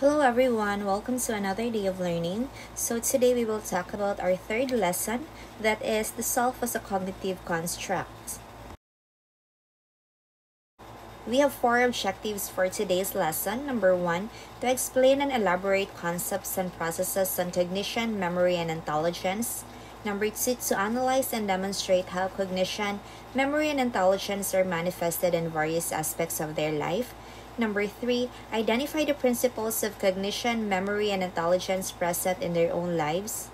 Hello everyone, welcome to another day of learning. So today we will talk about our third lesson that is the self as a cognitive construct. We have four objectives for today's lesson. Number one, to explain and elaborate concepts and processes on cognition, memory, and intelligence. Number two, to analyze and demonstrate how cognition, memory, and intelligence are manifested in various aspects of their life. Number three, identify the principles of cognition, memory, and intelligence present in their own lives.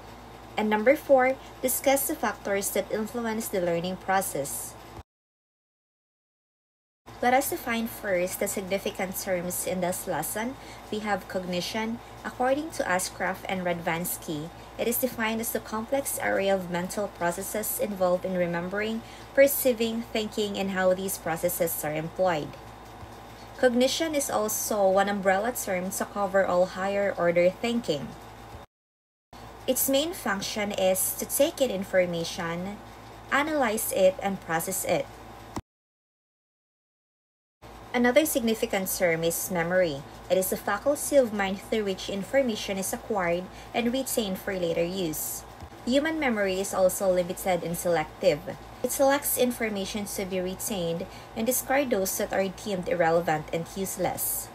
And number four, discuss the factors that influence the learning process. Let us define first the significant terms in this lesson. We have cognition. According to Ashcraft and Radvansky, it is defined as the complex area of mental processes involved in remembering, perceiving, thinking, and how these processes are employed. Cognition is also one umbrella term to cover all higher order thinking. Its main function is to take in information, analyze it, and process it. Another significant term is memory. It is the faculty of mind through which information is acquired and retained for later use. Human memory is also limited and selective. It selects information to be retained and discards those that are deemed irrelevant and useless.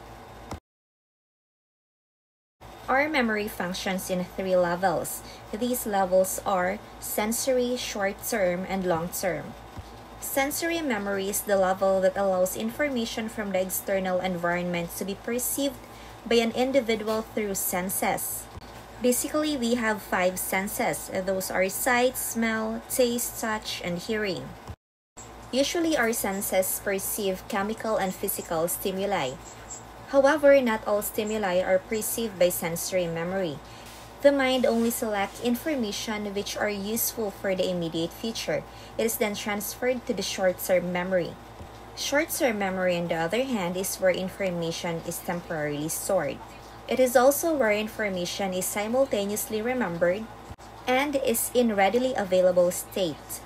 Our memory functions in three levels. These levels are sensory, short term, and long term. Sensory memory is the level that allows information from the external environment to be perceived by an individual through senses. Basically, we have five senses. Those are sight, smell, taste, touch, and hearing. Usually, our senses perceive chemical and physical stimuli. However, not all stimuli are perceived by sensory memory. The mind only selects information which are useful for the immediate future. It is then transferred to the short-term memory. Short-term memory, on the other hand, is where information is temporarily stored. It is also where information is simultaneously remembered and is in readily available state.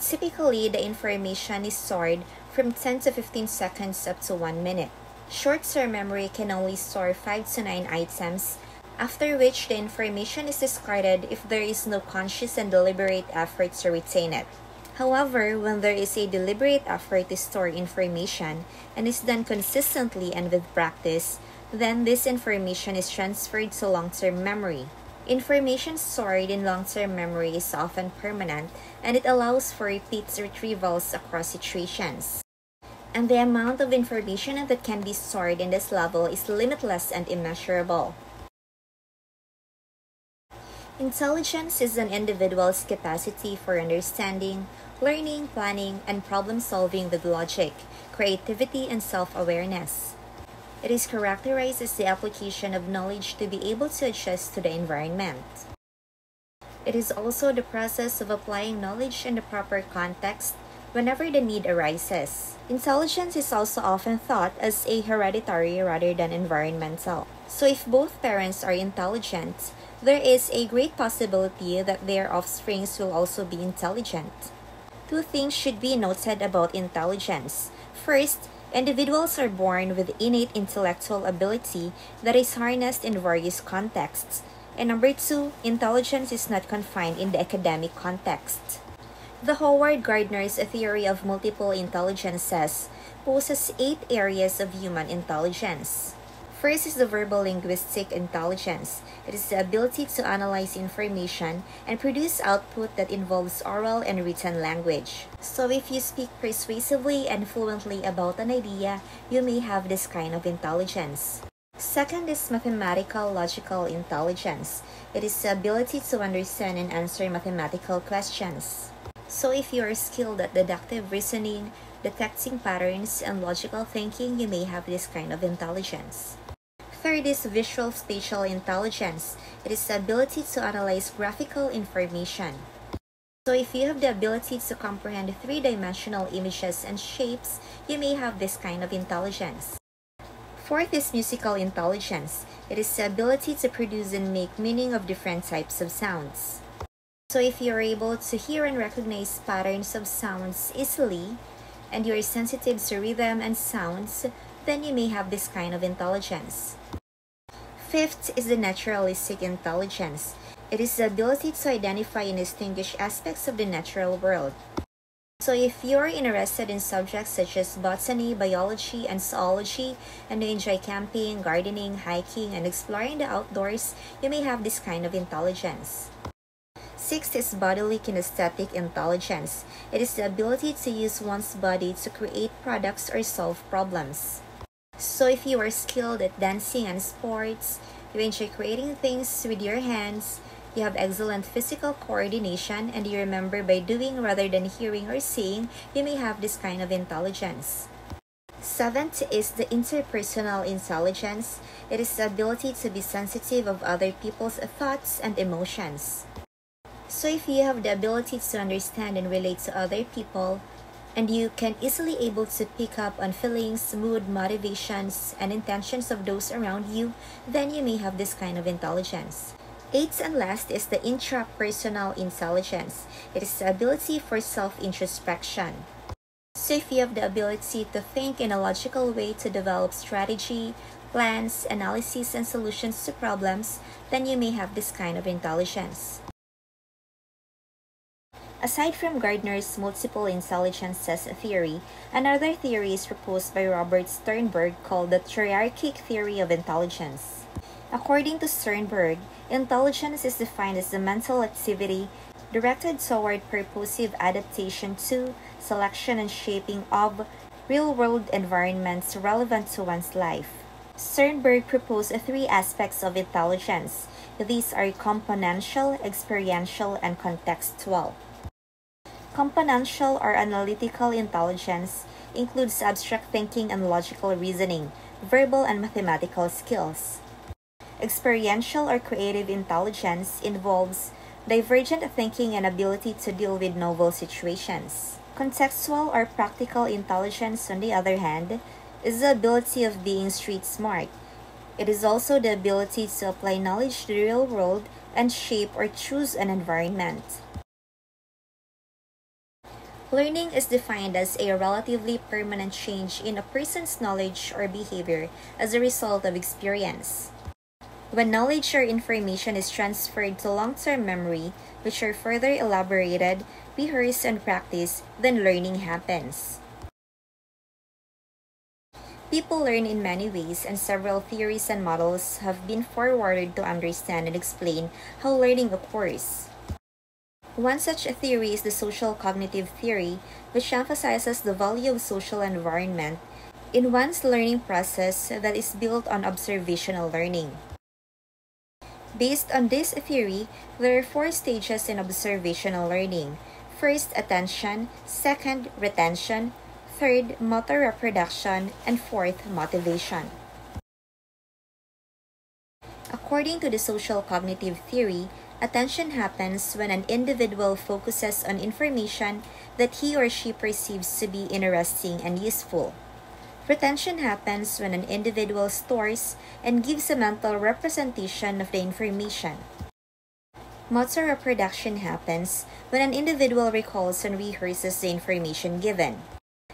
Typically, the information is stored from 10 to 15 seconds up to 1 minute. Short-term memory can only store 5 to 9 items after which the information is discarded if there is no conscious and deliberate effort to retain it. However, when there is a deliberate effort to store information and is done consistently and with practice, then this information is transferred to long term memory. Information stored in long term memory is often permanent and it allows for repeat retrievals across situations. And the amount of information that can be stored in this level is limitless and immeasurable. Intelligence is an individual's capacity for understanding, learning, planning, and problem solving with logic, creativity, and self awareness. It is characterized as the application of knowledge to be able to adjust to the environment. It is also the process of applying knowledge in the proper context whenever the need arises. Intelligence is also often thought as a hereditary rather than environmental. So if both parents are intelligent, there is a great possibility that their offsprings will also be intelligent. Two things should be noted about intelligence. First, individuals are born with innate intellectual ability that is harnessed in various contexts. And number two, intelligence is not confined in the academic context. The Howard Gardner's theory of multiple intelligences poses eight areas of human intelligence. First is the verbal linguistic intelligence. It is the ability to analyze information and produce output that involves oral and written language. So if you speak persuasively and fluently about an idea, you may have this kind of intelligence. Second is mathematical logical intelligence. It is the ability to understand and answer mathematical questions. So if you are skilled at deductive reasoning, detecting patterns, and logical thinking, you may have this kind of intelligence. Third is visual spatial intelligence. It is the ability to analyze graphical information. So if you have the ability to comprehend three-dimensional images and shapes, you may have this kind of intelligence. Fourth is musical intelligence. It is the ability to produce and make meaning of different types of sounds. So if you're able to hear and recognize patterns of sounds easily, and you're sensitive to rhythm and sounds, then you may have this kind of intelligence. Fifth is the naturalistic intelligence. It is the ability to identify and distinguish aspects of the natural world. So if you're interested in subjects such as botany, biology, and zoology, and you enjoy camping, gardening, hiking, and exploring the outdoors, you may have this kind of intelligence. Sixth is bodily kinesthetic intelligence. It is the ability to use one's body to create products or solve problems. So if you are skilled at dancing and sports, you enjoy creating things with your hands, you have excellent physical coordination and you remember by doing rather than hearing or seeing, you may have this kind of intelligence. Seventh is the interpersonal intelligence. It is the ability to be sensitive of other people's thoughts and emotions. So if you have the ability to understand and relate to other people, and you can easily able to pick up on feelings, mood, motivations, and intentions of those around you, then you may have this kind of intelligence. Eighth and last is the intrapersonal intelligence. It is the ability for self-introspection. So if you have the ability to think in a logical way to develop strategy, plans, analysis, and solutions to problems, then you may have this kind of intelligence. Aside from Gardner's multiple intelligences theory, another theory is proposed by Robert Sternberg called the triarchic theory of intelligence. According to Sternberg, intelligence is defined as the mental activity directed toward purposive adaptation to, selection, and shaping of real world environments relevant to one's life. Sternberg proposed three aspects of intelligence. These are componential, experiential, and contextual. Componential or analytical intelligence includes abstract thinking and logical reasoning, verbal and mathematical skills. Experiential or creative intelligence involves divergent thinking and ability to deal with novel situations. Contextual or practical intelligence, on the other hand, is the ability of being street smart. It is also the ability to apply knowledge to the real world and shape or choose an environment. Learning is defined as a relatively permanent change in a person's knowledge or behavior as a result of experience. When knowledge or information is transferred to long term memory, which are further elaborated, rehearsed, and practiced, then learning happens. People learn in many ways, and several theories and models have been forwarded to understand and explain how learning occurs. One such a theory is the social cognitive theory, which emphasizes the value of social environment in one's learning process that is built on observational learning. Based on this theory, there are four stages in observational learning. First, attention, second, retention, third, motor reproduction, and fourth, motivation. According to the social cognitive theory, attention happens when an individual focuses on information that he or she perceives to be interesting and useful. Retention happens when an individual stores and gives a mental representation of the information. Motor reproduction happens when an individual recalls and rehearses the information given.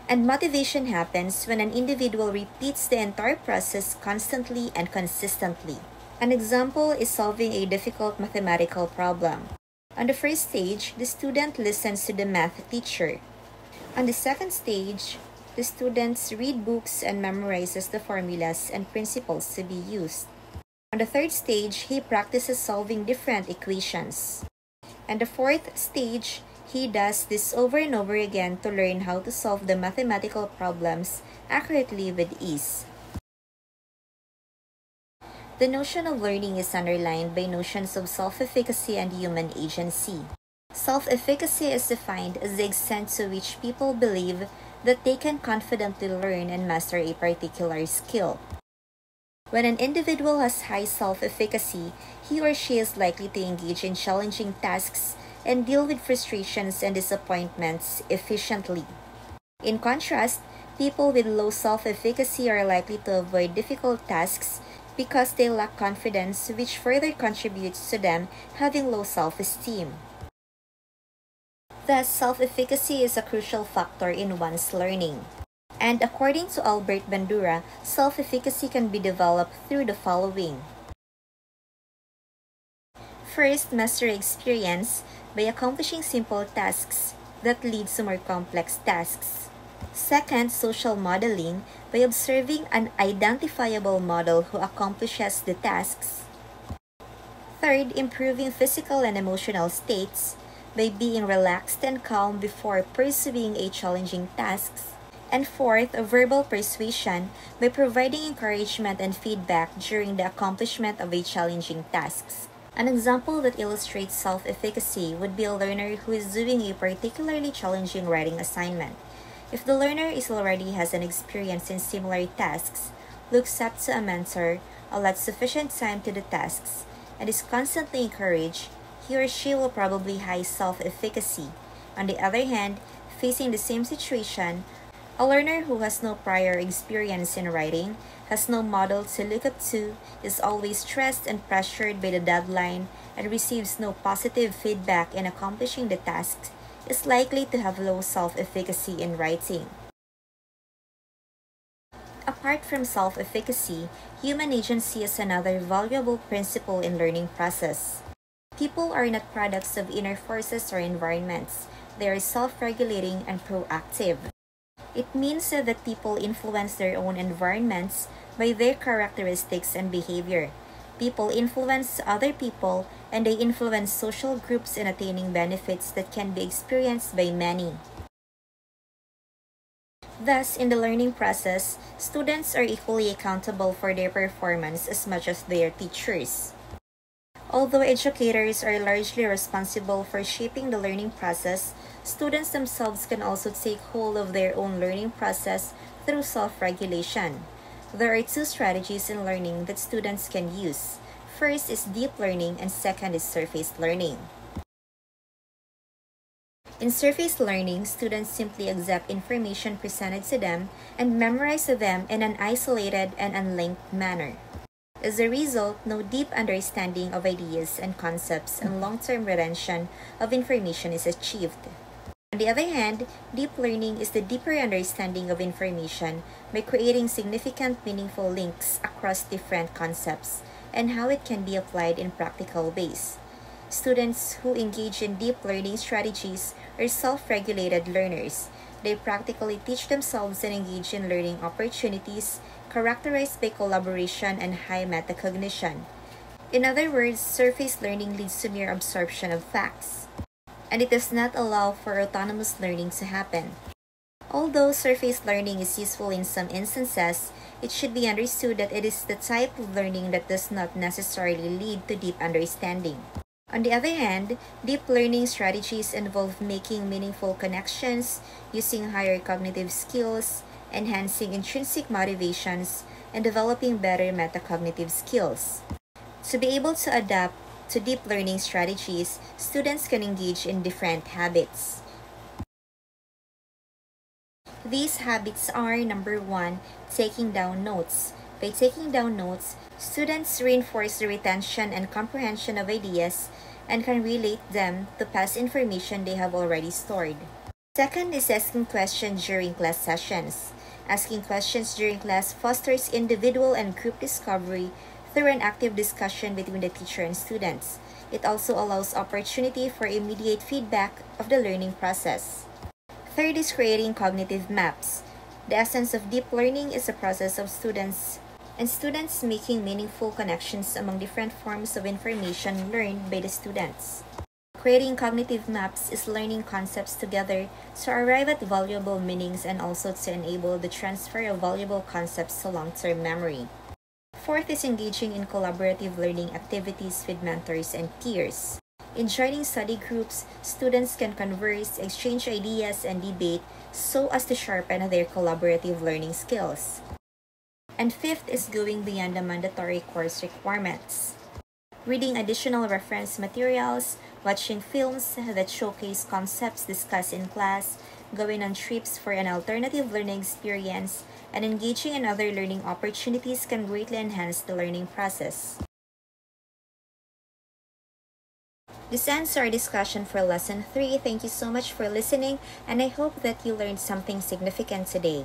And motivation happens when an individual repeats the entire process constantly and consistently. An example is solving a difficult mathematical problem. On the first stage, the student listens to the math teacher. On the second stage, the students read books and memorizes the formulas and principles to be used. On the third stage, he practices solving different equations. And the fourth stage, he does this over and over again to learn how to solve the mathematical problems accurately with ease. The notion of learning is underlined by notions of self-efficacy and human agency. Self-efficacy is defined as the extent to which people believe that they can confidently learn and master a particular skill. When an individual has high self efficacy, he or she is likely to engage in challenging tasks and deal with frustrations and disappointments efficiently. In contrast, people with low self efficacy are likely to avoid difficult tasks because they lack confidence, which further contributes to them having low self esteem. Thus, self-efficacy is a crucial factor in one's learning. And according to Albert Bandura, self-efficacy can be developed through the following. First, mastery experience by accomplishing simple tasks that lead to more complex tasks. Second, social modeling by observing an identifiable model who accomplishes the tasks. Third, improving physical and emotional states by being relaxed and calm before pursuing a challenging task. And fourth, verbal persuasion by providing encouragement and feedback during the accomplishment of a challenging task. An example that illustrates self efficacy would be a learner who is doing a particularly challenging writing assignment. If the learner is already has an experience in similar tasks, looks up to a mentor, allots sufficient time to the tasks, and is constantly encouraged, he or she will probably high self efficacy. On the other hand, facing the same situation, a learner who has no prior experience in writing, has no model to look up to, is always stressed and pressured by the deadline, and receives no positive feedback in accomplishing the task, is likely to have low self efficacy in writing. Apart from self efficacy, human agency is another valuable principle in learning process. People are not products of inner forces or environments. They are self regulating and proactive. It means that people influence their own environments by their characteristics and behavior. People influence other people and they influence social groups in attaining benefits that can be experienced by many. Thus, in the learning process, students are equally accountable for their performance as much as their teachers. Although educators are largely responsible for shaping the learning process, students themselves can also take hold of their own learning process through self regulation. There are two strategies in learning that students can use. First is deep learning, and second is surface learning. In surface learning, students simply accept information presented to them and memorize them in an isolated and unlinked manner. As a result, no deep understanding of ideas and concepts and long term retention of information is achieved. On the other hand, deep learning is the deeper understanding of information by creating significant, meaningful links across different concepts and how it can be applied in practical ways. Students who engage in deep learning strategies are self regulated learners. They practically teach themselves and engage in learning opportunities characterized by collaboration and high metacognition. In other words, surface learning leads to mere absorption of facts, and it does not allow for autonomous learning to happen. Although surface learning is useful in some instances, it should be understood that it is the type of learning that does not necessarily lead to deep understanding. On the other hand, deep learning strategies involve making meaningful connections, using higher cognitive skills, enhancing intrinsic motivations, and developing better metacognitive skills. To be able to adapt to deep learning strategies, students can engage in different habits. These habits are number one, taking down notes. By taking down notes, students reinforce the retention and comprehension of ideas and can relate them to past information they have already stored. Second is asking questions during class sessions. Asking questions during class fosters individual and group discovery through an active discussion between the teacher and students. It also allows opportunity for immediate feedback of the learning process. Third is creating cognitive maps. The essence of deep learning is a process of students and students making meaningful connections among different forms of information learned by the students. Creating cognitive maps is learning concepts together to arrive at valuable meanings and also to enable the transfer of valuable concepts to long term memory. Fourth is engaging in collaborative learning activities with mentors and peers. In joining study groups, students can converse, exchange ideas, and debate so as to sharpen their collaborative learning skills. And fifth is going beyond the mandatory course requirements reading additional reference materials, watching films that showcase concepts discussed in class, going on trips for an alternative learning experience, and engaging in other learning opportunities can greatly enhance the learning process. This ends our discussion for Lesson 3. Thank you so much for listening, and I hope that you learned something significant today.